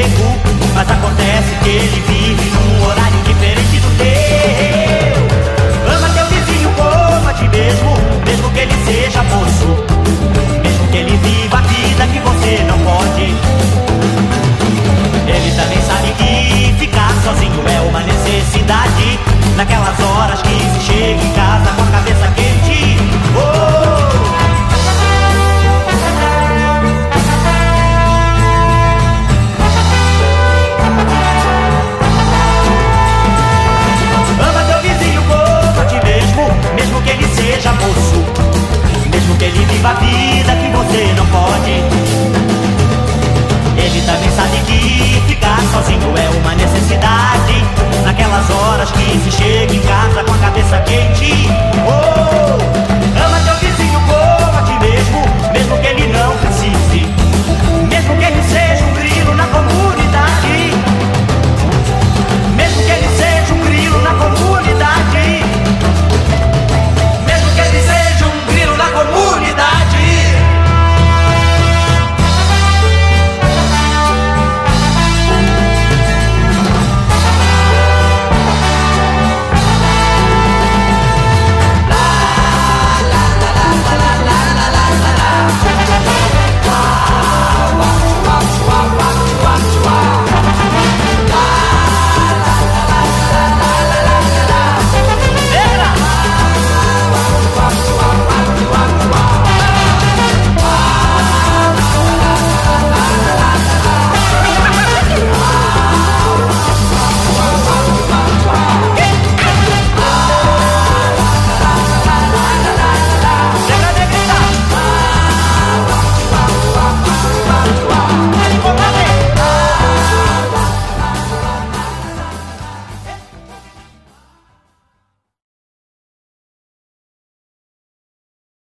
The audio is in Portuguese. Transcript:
emprego, mas acontece que ele vive num horário diferente do teu. Ama teu vizinho como a ti mesmo, mesmo que ele seja moço, mesmo que ele viva a vida que você não pode. Ele também sabe que ficar sozinho é uma necessidade, naquelas horas que se chega em casa com a cabeça quente.